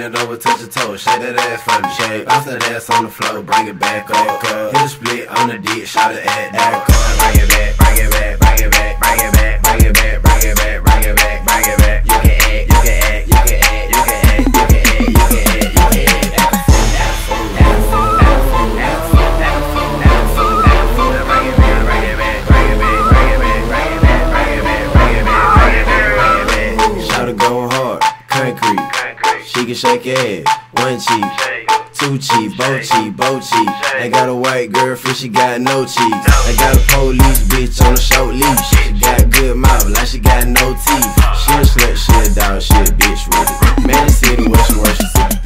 bend it over, touch your toe, shake that ass for the Shake off that ass on the floor, bring it back up. Hit a split on the dick, shot it at that. Bring it back, bring it back. She can shake it. One cheek. Two cheek, bo cheek, bo cheek. I got a white girlfriend, she got no cheeks. I got a police bitch on a short leash. She got good mouth, like she got no teeth. She a slut, she a dog, she a bitch with it. Man, see the West